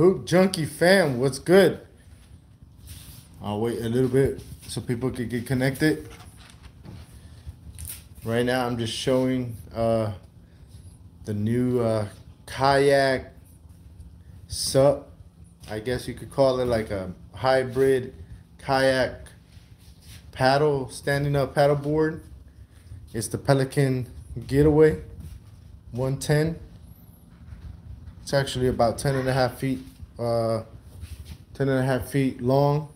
Hook Junky fam, what's good? I'll wait a little bit so people can get connected. Right now, I'm just showing uh, the new uh, kayak sup. I guess you could call it like a hybrid kayak paddle, standing up paddle board. It's the Pelican Getaway 110. It's actually about 10 and a half feet, uh, 10 and a half feet long.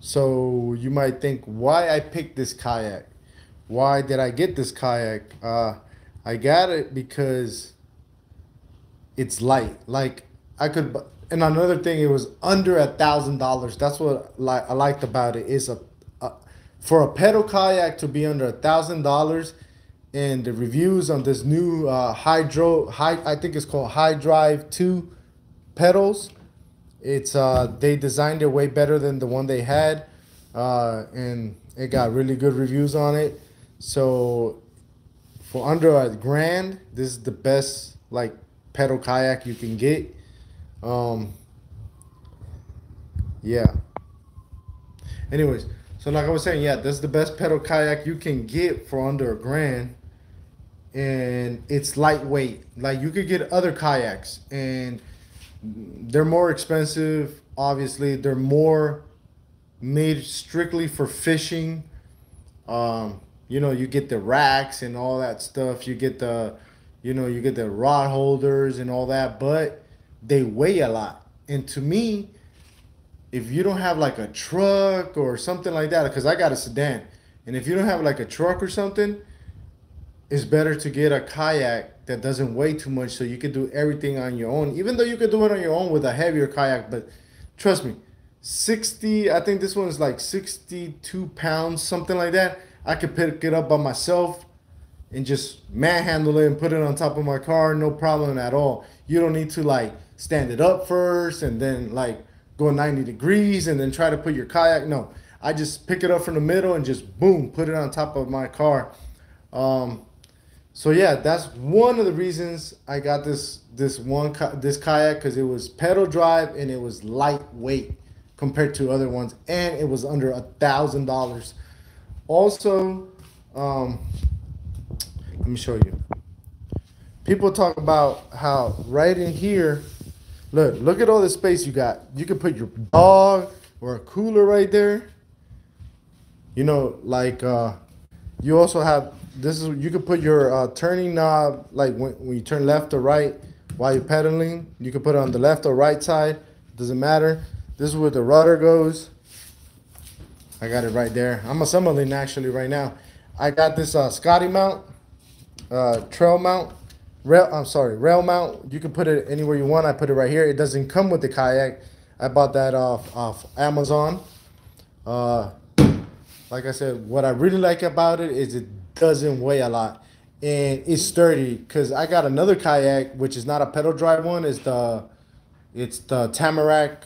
So you might think why I picked this kayak. Why did I get this kayak? Uh, I got it because it's light. Like I could, and another thing, it was under a thousand dollars. That's what I liked about it. Is a, a for a pedal kayak to be under a thousand dollars, and the reviews on this new uh, hydro high I think it's called HyDryve two pedals. It's uh they designed it way better than the one they had, uh, and it got really good reviews on it. So for under a grand, this is the best like pedal kayak you can get. Um, yeah. Anyways, so like I was saying, yeah, that's the best pedal kayak you can get for under a grand. And it's lightweight. Like you could get other kayaks and they're more expensive. Obviously, they're more made strictly for fishing. Um, you know, you get the racks and all that stuff. You get the, you know, you get the rod holders and all that, but they weigh a lot. And to me, if you don't have like a truck or something like that, because I got a sedan, and if you don't have like a truck or something, it's better to get a kayak that doesn't weigh too much so you can do everything on your own. Even though you could do it on your own with a heavier kayak, but trust me, 60, I think this one is like 62 pounds, something like that. I could pick it up by myself and just manhandle it and put it on top of my car, no problem at all. You don't need to like stand it up first and then like go 90 degrees and then try to put your kayak. No, I just pick it up from the middle and just boom, put it on top of my car. Um, so yeah, that's one of the reasons I got this this one this kayak because it was pedal drive and it was lightweight compared to other ones, and it was under a thousand dollars. Also, um, let me show you. People talk about how right in here, look, look at all the space you got. You can put your dog or a cooler right there. You know, like uh, you also have this is you can put your uh, turning knob like when, when you turn left or right while you're pedaling. You can put it on the left or right side. Doesn't matter. This is where the rudder goes. I got it right there. I'm assembling actually right now. I got this uh, Scotty mount, uh, trail mount, rail. I'm sorry, rail mount. You can put it anywhere you want. I put it right here. It doesn't come with the kayak. I bought that off off Amazon. Uh, like I said, what I really like about it is it doesn't weigh a lot and it's sturdy because I got another kayak which is not a pedal drive one it's the it's the Tamarack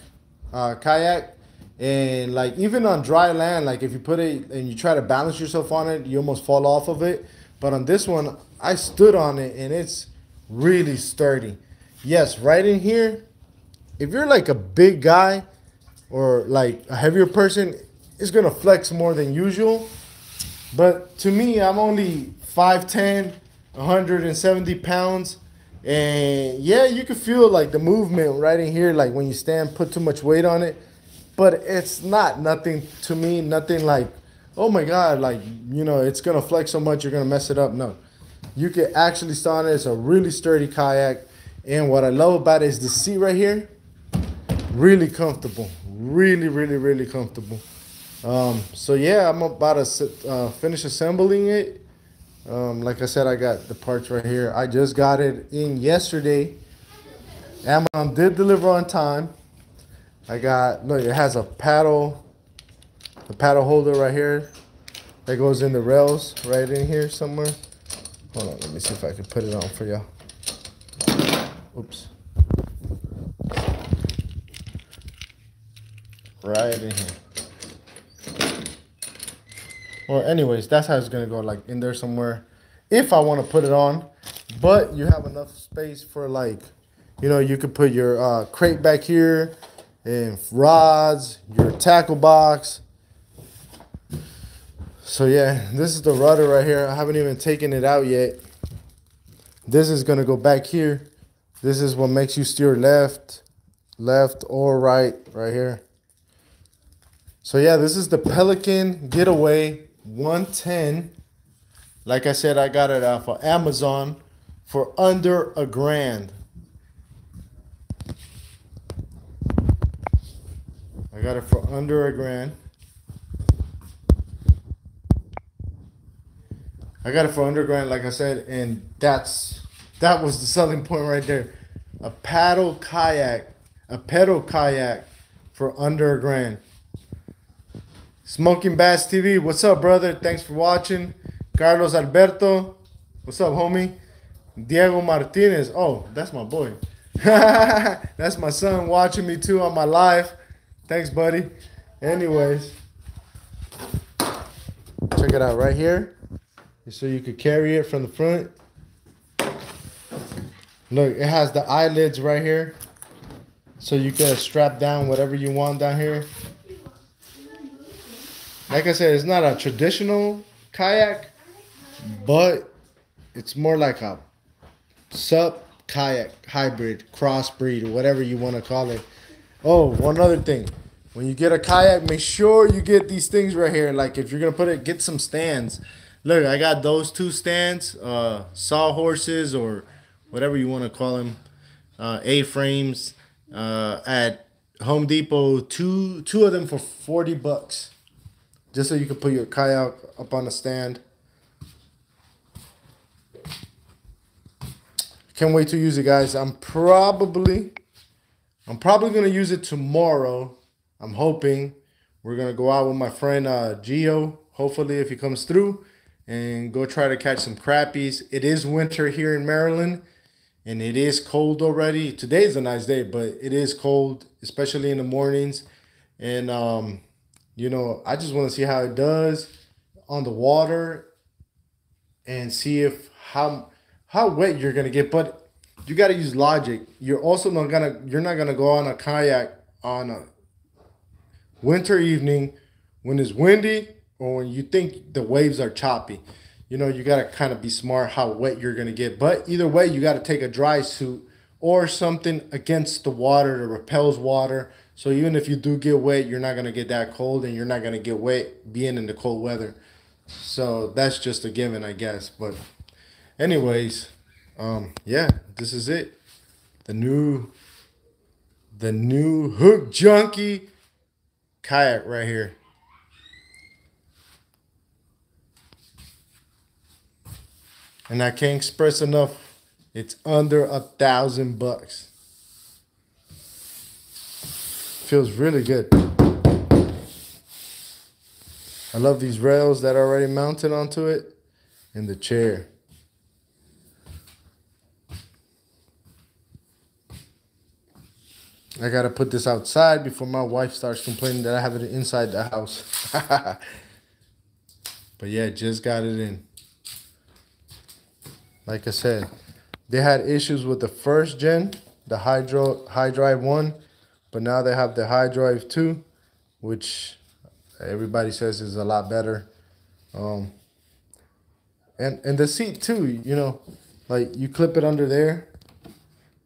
uh, kayak and like even on dry land like if you put it and you try to balance yourself on it you almost fall off of it but on this one I stood on it and it's really sturdy yes right in here if you're like a big guy or like a heavier person it's gonna flex more than usual but to me, I'm only 5'10, 170 pounds. And yeah, you can feel like the movement right in here, like when you stand, put too much weight on it. But it's not nothing to me, nothing like, oh my God, like, you know, it's gonna flex so much, you're gonna mess it up. No. You can actually it. It's a really sturdy kayak. And what I love about it is the seat right here, really comfortable. Really, really, really comfortable. Um, so yeah, I'm about to uh, finish assembling it. Um, like I said, I got the parts right here. I just got it in yesterday. Amazon did deliver on time. I got, look, it has a paddle, a paddle holder right here that goes in the rails right in here somewhere. Hold on, let me see if I can put it on for y'all. Oops. Right in here. Or anyways, that's how it's gonna go, like in there somewhere. if I want to put it on. But you have enough space for like, you know, you could put your uh, crate back here and rods, your tackle box. So yeah, this is the rudder right here. I haven't even taken it out yet. This is gonna go back here. This is what makes you steer left, left or right, right here. So yeah, this is the Pelican Getaway 110. Like I said, I got it off of Amazon for under a grand. I got it for under a grand. I got it for under a grand, like I said, and that's that was the selling point right there. A paddle kayak, a pedal kayak for under a grand. Smoking Bass TV, what's up, brother? Thanks for watching. Carlos Alberto, what's up, homie? Diego Martinez, oh, that's my boy. that's my son watching me too on my live. Thanks, buddy. Anyways, check it out right here. So you could carry it from the front. Look, it has the eyelids right here. So you can strap down whatever you want down here. Like I said, it's not a traditional kayak, but it's more like a sup kayak hybrid, crossbreed, whatever you want to call it. Oh, one other thing. When you get a kayak, make sure you get these things right here. Like if you're gonna put it, get some stands. Look, I got those two stands, uh, sawhorses or whatever you want to call them, uh, A-frames uh, at Home Depot. Two two of them for forty bucks, just so you can put your kayak up on a stand. Can't wait to use it, guys. I'm probably, I'm probably gonna use it tomorrow. I'm hoping we're gonna go out with my friend uh, Gio. Hopefully, if he comes through, and go try to catch some crappies. It is winter here in Maryland, and it is cold already. Today is a nice day, but it is cold, especially in the mornings. And um, you know, I just want to see how it does on the water, and see if how how wet you're gonna get, but you gotta use logic. You're also not gonna you're not gonna go on a kayak on a winter evening when it's windy or when you think the waves are choppy. You know, you gotta kind of be smart how wet you're gonna get. But either way, you gotta take a dry suit or something against the water that repels water. So even if you do get wet, you're not gonna get that cold and you're not gonna get wet being in the cold weather. So that's just a given, I guess. But anyways, um, yeah, this is it. The new, the new Hook Junky kayak right here. And I can't express enough. It's under a thousand bucks. Feels really good. I love these rails that are already mounted onto it and the chair. I gotta put this outside before my wife starts complaining that I have it inside the house. but yeah, just got it in. Like I said, they had issues with the first gen, the Hydro HyDryve 1, but now they have the HyDryve 2, which everybody says is a lot better. Um, and and the seat too, you know, like you clip it under there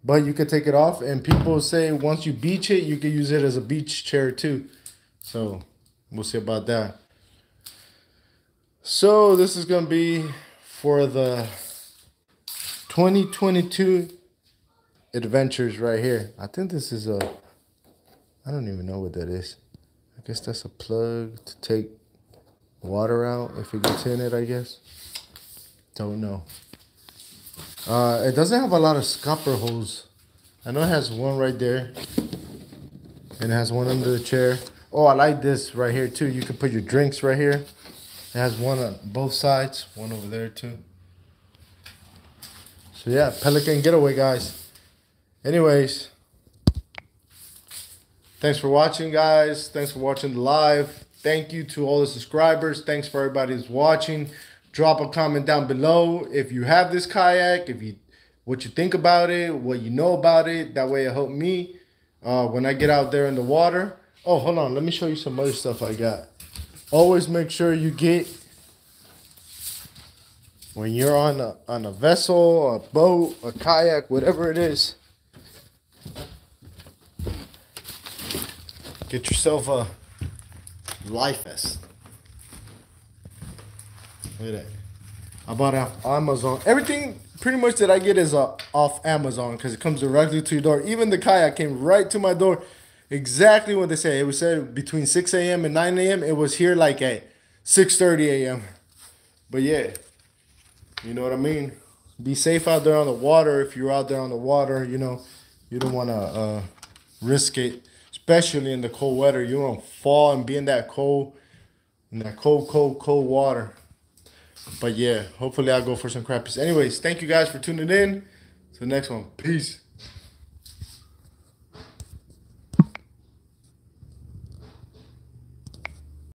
but you could take it off. And people say once you beach it you can use it as a beach chair too. So we'll see about that. So this is gonna be for the 2022 adventures right here i think this is a i don't even know what that is i guess that's a plug to take water out if it gets in it i guess don't know uh, it doesn't have a lot of scupper holes. I know it has one right there. And it has one under the chair. Oh, I like this right here too. You can put your drinks right here. It has one on both sides. One over there too. So yeah, Pelican getaway, guys. Anyways. Thanks for watching, guys. Thanks for watching the live. Thank you to all the subscribers. Thanks for everybody who's watching drop a comment down below if you have this kayak, if you what you think about it, what you know about it. That way it help me uh, when I get out there in the water. Oh, hold on. Let me show you some other stuff I got. Always make sure you get when you're on a on a vessel, a boat, a kayak, whatever it is. Get yourself a life vest. Look at that. I bought it off Amazon. Everything pretty much that I get is uh, off Amazon because it comes directly to your door. Even the kayak came right to my door. Exactly what they say. It was said between 6 a.m. and 9 a.m. It was here like at 6.30 a.m. But yeah, you know what I mean? Be safe out there on the water. If you're out there on the water, you know, you don't want to uh, risk it, especially in the cold weather. You don't fall and be in that cold, in that cold, cold, cold water. But yeah, hopefully I'll go for some crappies. Anyways, thank you guys for tuning in. To the next one. Peace.